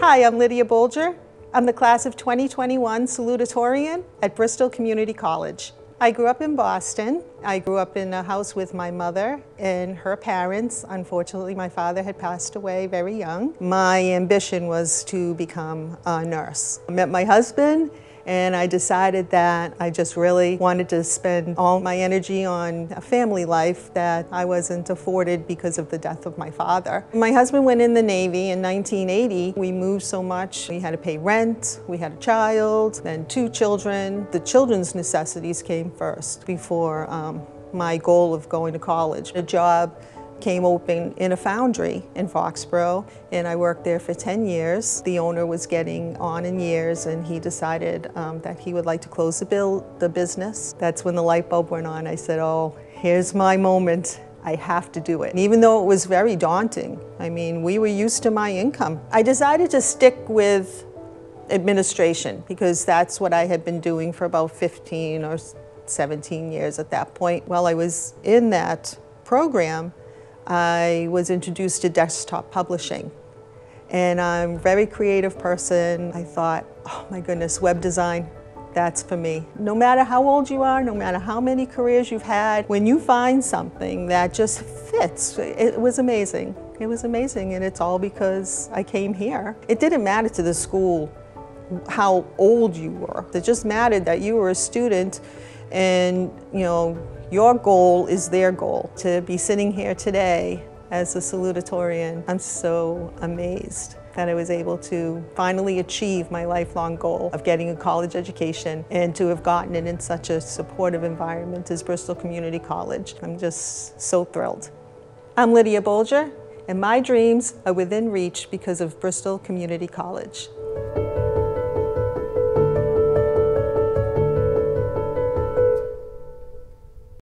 Hi, I'm Lydia Bolger. I'm the class of 2021 salutatorian at Bristol Community College. I grew up in Boston. I grew up in a house with my mother and her parents. Unfortunately, my father had passed away very young. My ambition was to become a nurse. I met my husband and I decided that I just really wanted to spend all my energy on a family life that I wasn't afforded because of the death of my father. My husband went in the Navy in 1980. We moved so much. We had to pay rent, we had a child, then two children. The children's necessities came first before um, my goal of going to college. A job came open in a foundry in Foxborough and I worked there for 10 years. The owner was getting on in years and he decided um, that he would like to close the, bill, the business. That's when the light bulb went on. I said, oh, here's my moment. I have to do it. And even though it was very daunting, I mean, we were used to my income. I decided to stick with administration because that's what I had been doing for about 15 or 17 years at that point. While I was in that program, I was introduced to desktop publishing. And I'm a very creative person. I thought, oh my goodness, web design, that's for me. No matter how old you are, no matter how many careers you've had, when you find something that just fits, it was amazing. It was amazing, and it's all because I came here. It didn't matter to the school how old you were. It just mattered that you were a student and, you know, your goal is their goal. To be sitting here today as a salutatorian, I'm so amazed that I was able to finally achieve my lifelong goal of getting a college education and to have gotten it in such a supportive environment as Bristol Community College. I'm just so thrilled. I'm Lydia Bolger, and my dreams are within reach because of Bristol Community College.